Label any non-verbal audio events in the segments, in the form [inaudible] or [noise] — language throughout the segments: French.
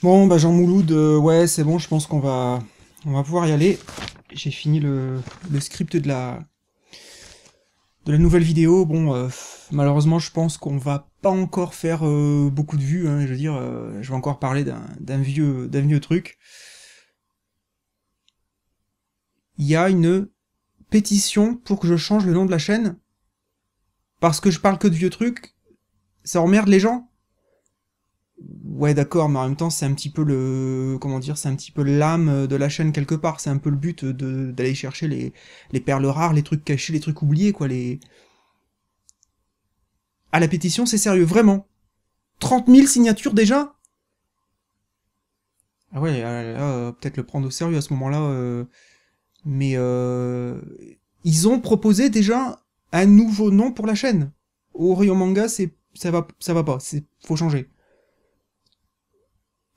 Bon, bah Jean Mouloud, euh, ouais, c'est bon, je pense qu'on va, on va pouvoir y aller. J'ai fini le, script de la, de la nouvelle vidéo. Bon, euh, malheureusement, je pense qu'on va pas encore faire euh, beaucoup de vues. Hein, je veux dire, je vais encore parler d'un vieux, d'un vieux truc. Il y a une pétition pour que je change le nom de la chaîne parce que je parle que de vieux trucs. Ça emmerde les gens Ouais, d'accord, mais en même temps, c'est un petit peu le, comment dire, c'est un petit peu l'âme de la chaîne quelque part. C'est un peu le but de d'aller chercher les les perles rares, les trucs cachés, les trucs oubliés, quoi. Les à la pétition, c'est sérieux, vraiment. 30 000 signatures déjà? Ah ouais, euh, peut-être le prendre au sérieux à ce moment-là. Euh, mais euh, ils ont proposé déjà un nouveau nom pour la chaîne. Orion Manga, c'est ça va ça va pas, c'est faut changer.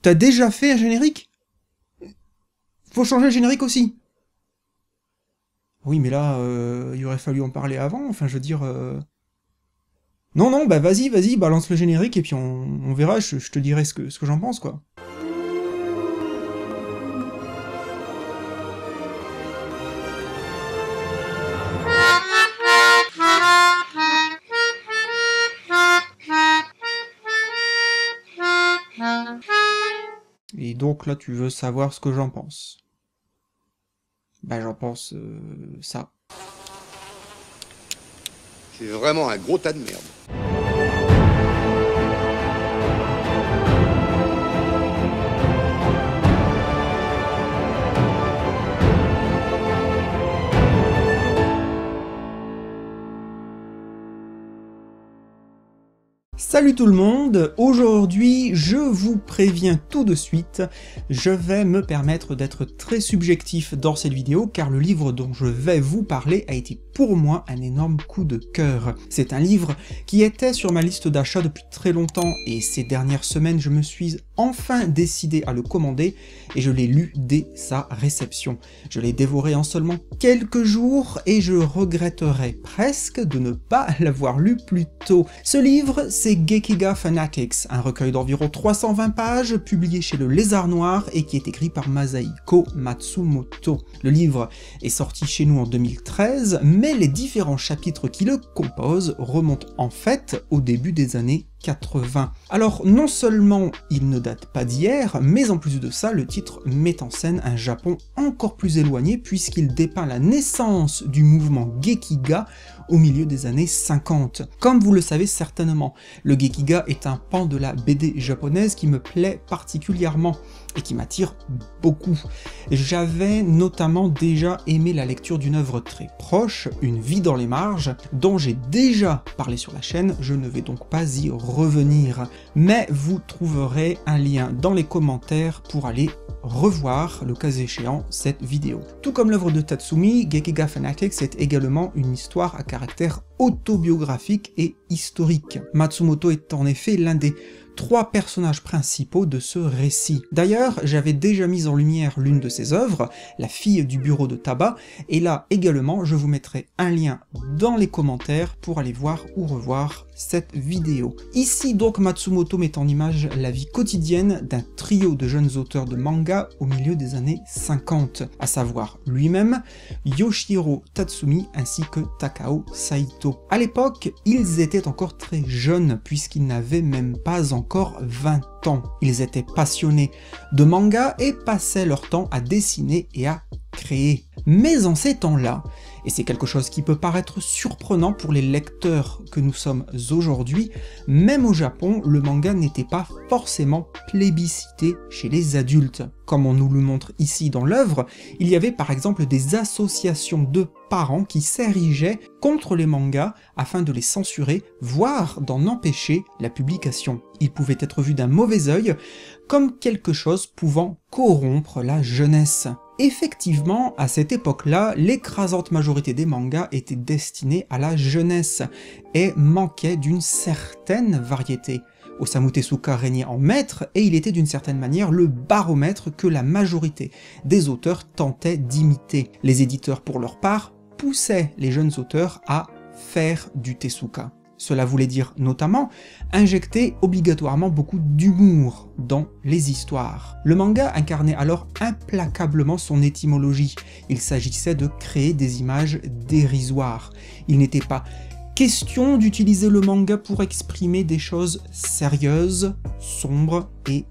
T'as déjà fait un générique? Faut changer le générique aussi. Oui, mais là, euh, il aurait fallu en parler avant, enfin, je veux dire... Euh... Non, non, bah vas-y, vas-y, balance le générique, et puis on, verra, je, te dirai ce que j'en pense, quoi. Et donc là, tu veux savoir ce que j'en pense. Ben j'en pense euh, ça. C'est vraiment un gros tas de merde. Salut tout le monde, aujourd'hui je vous préviens tout de suite, je vais me permettre d'être très subjectif dans cette vidéo car le livre dont je vais vous parler a été pour moi un énorme coup de cœur. C'est un livre qui était sur ma liste d'achat depuis très longtemps et ces dernières semaines je me suis enfin décidé à le commander et je l'ai lu dès sa réception. Je l'ai dévoré en seulement quelques jours et je regretterais presque de ne pas [laughs] l'avoir lu plus tôt. Ce livre c'est Gekiga Fanatics, un recueil d'environ 320 pages publié chez le Lézard Noir et qui est écrit par Masaiko Matsumoto. Le livre est sorti chez nous en 2013, mais les différents chapitres qui le composent remontent en fait au début des années 80. Alors non seulement il ne date pas d'hier, mais en plus de ça, le titre met en scène un Japon encore plus éloigné puisqu'il dépeint la naissance du mouvement Gekiga au milieu des années 50. Comme vous le savez certainement, le Gekiga est un pan de la BD japonaise qui me plaît particulièrement et qui m'attire beaucoup. J'avais notamment déjà aimé la lecture d'une œuvre très proche, Une vie dans les marges, dont j'ai déjà parlé sur la chaîne, je ne vais donc pas y revenir. Mais vous trouverez un lien dans les commentaires pour aller revoir, le cas échéant, cette vidéo. Tout comme l'œuvre de Tatsumi, Gekiga Fanatics est également une histoire à caractère autobiographique et historique. Matsumoto est en effet l'un des trois personnages principaux de ce récit. D'ailleurs, j'avais déjà mis en lumière l'une de ses œuvres, La fille du bureau de tabac, et là également je vous mettrai un lien dans les commentaires pour aller voir ou revoir cette vidéo. Ici donc Matsumoto met en image la vie quotidienne d'un trio de jeunes auteurs de manga au milieu des années 50, à savoir lui-même, Yoshiro Tatsumi ainsi que Takao Saito. À l'époque, ils étaient encore très jeunes puisqu'ils n'avaient même pas encore 20 ans. Ils étaient passionnés de manga et passaient leur temps à dessiner et à créer. Mais en ces temps-là, et c'est quelque chose qui peut paraître surprenant pour les lecteurs que nous sommes aujourd'hui, même au Japon, le manga n'était pas forcément plébiscité chez les adultes. Comme on nous le montre ici dans l'œuvre, il y avait par exemple des associations de parents qui s'érigeaient contre les mangas afin de les censurer, voire d'en empêcher la publication. Ils pouvaient être vus d'un mauvais œil, comme quelque chose pouvant corrompre la jeunesse. Effectivement, à cette époque-là, l'écrasante majorité des mangas étaient destinés à la jeunesse et manquaient d'une certaine variété. Osamu Tezuka régnait en maître et il était d'une certaine manière le baromètre que la majorité des auteurs tentaient d'imiter. Les éditeurs pour leur part poussaient les jeunes auteurs à faire du Tezuka. Cela voulait dire notamment injecter obligatoirement beaucoup d'humour dans les histoires. Le manga incarnait alors implacablement son étymologie. Il s'agissait de créer des images dérisoires. Il n'était pas question d'utiliser le manga pour exprimer des choses sérieuses, sombres et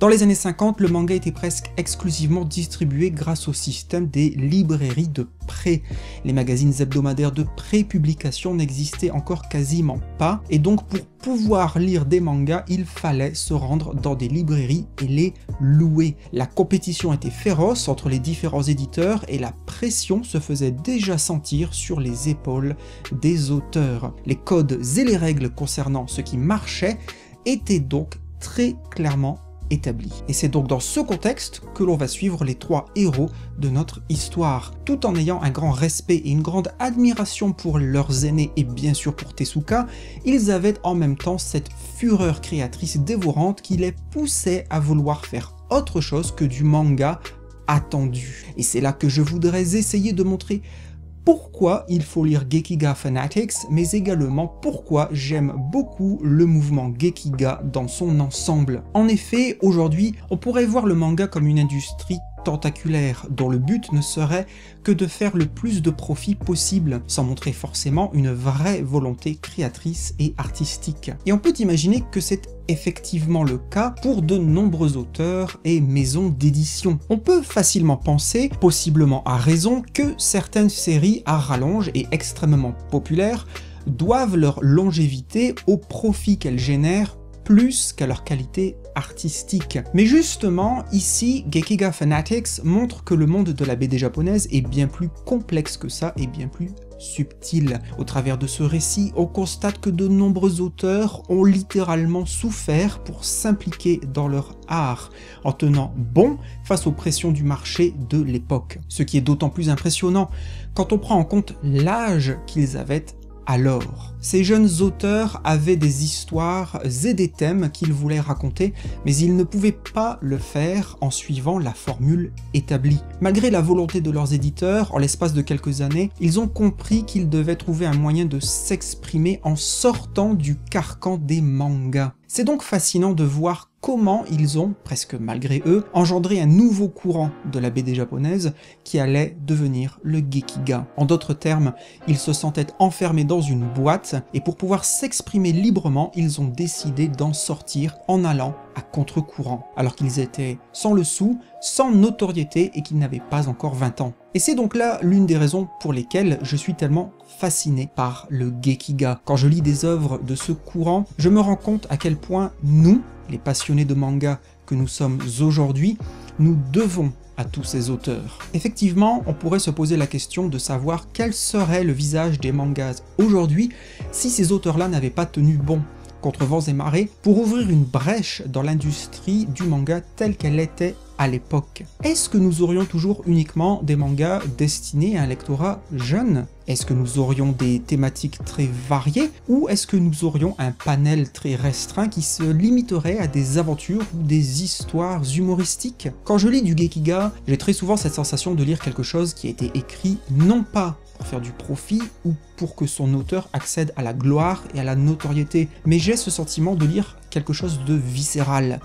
Dans les années 50, le manga était presque exclusivement distribué grâce au système des librairies de prêt. Les magazines hebdomadaires de pré-publication n'existaient encore quasiment pas, et donc pour pouvoir lire des mangas, il fallait se rendre dans des librairies et les louer. La compétition était féroce entre les différents éditeurs et la pression se faisait déjà sentir sur les épaules des auteurs. Les codes et les règles concernant ce qui marchait étaient donc très clairement établi. Et c'est donc dans ce contexte que l'on va suivre les trois héros de notre histoire, tout en ayant un grand respect et une grande admiration pour leurs aînés et bien sûr pour Tezuka, ils avaient en même temps cette fureur créatrice dévorante qui les poussait à vouloir faire autre chose que du manga attendu. Et c'est là que je voudrais essayer de montrer pourquoi il faut lire Gekiga Fanatics, mais également pourquoi j'aime beaucoup le mouvement Gekiga dans son ensemble. En effet, aujourd'hui, on pourrait voir le manga comme une industrie tentaculaire dont le but ne serait que de faire le plus de profit possible, sans montrer forcément une vraie volonté créatrice et artistique. Et on peut imaginer que c'est effectivement le cas pour de nombreux auteurs et maisons d'édition. On peut facilement penser, possiblement à raison, que certaines séries à rallonge et extrêmement populaires doivent leur longévité au profit qu'elles génèrent plus qu'à leur qualité artistique. Mais justement, ici, Gekiga Fanatics montre que le monde de la BD japonaise est bien plus complexe que ça et bien plus subtil. Au travers de ce récit, on constate que de nombreux auteurs ont littéralement souffert pour s'impliquer dans leur art, en tenant bon face aux pressions du marché de l'époque. Ce qui est d'autant plus impressionnant quand on prend en compte l'âge qu'ils avaient alors. Ces jeunes auteurs avaient des histoires et des thèmes qu'ils voulaient raconter, mais ils ne pouvaient pas le faire en suivant la formule établie. Malgré la volonté de leurs éditeurs, en l'espace de quelques années, ils ont compris qu'ils devaient trouver un moyen de s'exprimer en sortant du carcan des mangas. C'est donc fascinant de voir comment ils ont, presque malgré eux, engendré un nouveau courant de la BD japonaise qui allait devenir le Gekiga. En d'autres termes, ils se sentaient enfermés dans une boîte et pour pouvoir s'exprimer librement, ils ont décidé d'en sortir en allant à contre-courant, alors qu'ils étaient sans le sou, sans notoriété et qu'ils n'avaient pas encore 20 ans. Et c'est donc là l'une des raisons pour lesquelles je suis tellement fasciné par le Gekiga. Quand je lis des œuvres de ce courant, je me rends compte à quel point nous, les passionnés de manga que nous sommes aujourd'hui, nous devons à tous ces auteurs. Effectivement, on pourrait se poser la question de savoir quel serait le visage des mangas aujourd'hui si ces auteurs-là n'avaient pas tenu bon contre vents et marées pour ouvrir une brèche dans l'industrie du manga telle qu'elle était l'époque. Est-ce que nous aurions toujours uniquement des mangas destinés à un lectorat jeune? Est-ce que nous aurions des thématiques très variées? Ou est-ce que nous aurions un panel très restreint qui se limiterait à des aventures ou des histoires humoristiques? Quand je lis du Gekiga, j'ai très souvent cette sensation de lire quelque chose qui a été écrit non pas pour faire du profit ou pour que son auteur accède à la gloire et à la notoriété, mais j'ai ce sentiment de lire quelque chose de viscéral,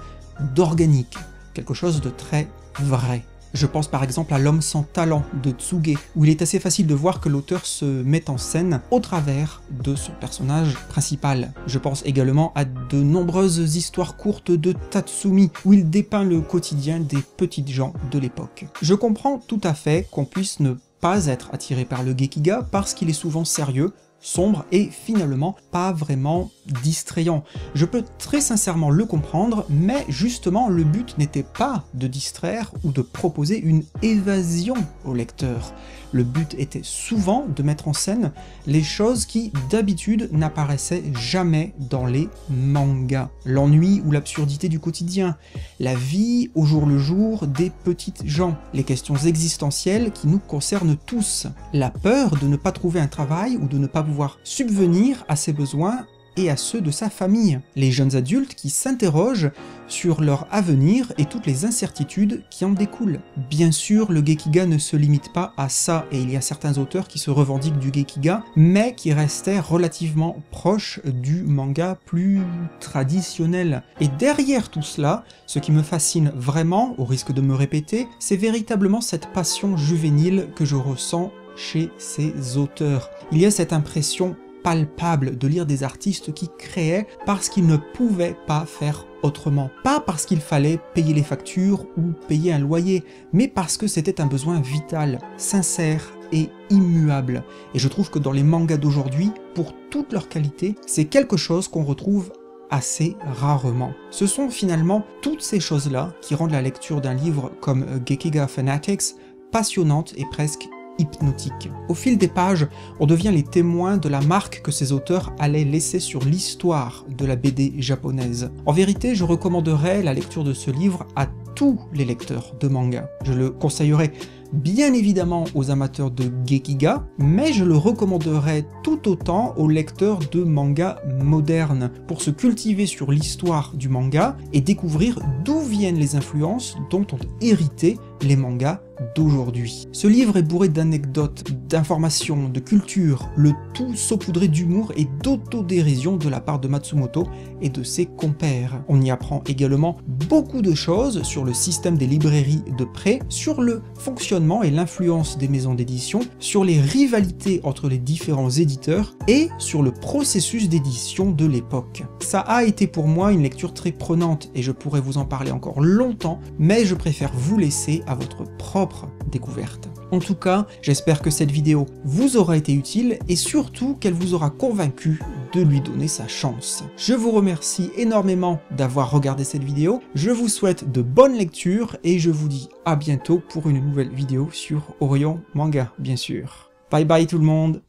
d'organique, quelque chose de très vrai. Je pense par exemple à L'homme sans talent de Tsuge, où il est assez facile de voir que l'auteur se met en scène au travers de son personnage principal. Je pense également à de nombreuses histoires courtes de Tatsumi, où il dépeint le quotidien des petites gens de l'époque. Je comprends tout à fait qu'on puisse ne pas être attiré par le Gekiga parce qu'il est souvent sérieux, sombre et finalement pas vraiment distrayant. Je peux très sincèrement le comprendre, mais justement le but n'était pas de distraire ou de proposer une évasion au lecteur. Le but était souvent de mettre en scène les choses qui d'habitude n'apparaissaient jamais dans les mangas. L'ennui ou l'absurdité du quotidien, la vie au jour le jour des petites gens, les questions existentielles qui nous concernent tous, la peur de ne pas trouver un travail ou de ne pas pouvoir subvenir à ses besoins et à ceux de sa famille. Les jeunes adultes qui s'interrogent sur leur avenir et toutes les incertitudes qui en découlent. Bien sûr, le Gekiga ne se limite pas à ça, et il y a certains auteurs qui se revendiquent du Gekiga, mais qui restaient relativement proches du manga plus traditionnel. Et derrière tout cela, ce qui me fascine vraiment, au risque de me répéter, c'est véritablement cette passion juvénile que je ressens chez ces auteurs. Il y a cette impression palpable de lire des artistes qui créaient parce qu'ils ne pouvaient pas faire autrement. Pas parce qu'il fallait payer les factures ou payer un loyer, mais parce que c'était un besoin vital, sincère et immuable. Et je trouve que dans les mangas d'aujourd'hui, pour toute leur qualité, c'est quelque chose qu'on retrouve assez rarement. Ce sont finalement toutes ces choses-là qui rendent la lecture d'un livre comme Gekiga Fanatics passionnante et presque hypnotique. Au fil des pages, on devient les témoins de la marque que ces auteurs allaient laisser sur l'histoire de la BD japonaise. En vérité, je recommanderais la lecture de ce livre à tous les lecteurs de manga. Je le conseillerais bien évidemment aux amateurs de Gekiga, mais je le recommanderais tout autant aux lecteurs de manga modernes, pour se cultiver sur l'histoire du manga et découvrir d'où viennent les influences dont ont hérité les mangas d'aujourd'hui. Ce livre est bourré d'anecdotes, d'informations, de culture, le tout saupoudré d'humour et d'autodérision de la part de Matsumoto et de ses compères. On y apprend également beaucoup de choses sur le système des librairies de prêt, sur le fonctionnement et l'influence des maisons d'édition, sur les rivalités entre les différents éditeurs et sur le processus d'édition de l'époque. Ça a été pour moi une lecture très prenante et je pourrais vous en parler encore longtemps, mais je préfère vous laisser votre propre découverte. En tout cas, j'espère que cette vidéo vous aura été utile et surtout qu'elle vous aura convaincu de lui donner sa chance. Je vous remercie énormément d'avoir regardé cette vidéo, je vous souhaite de bonnes lectures et je vous dis à bientôt pour une nouvelle vidéo sur Orion Manga, bien sûr. Bye bye tout le monde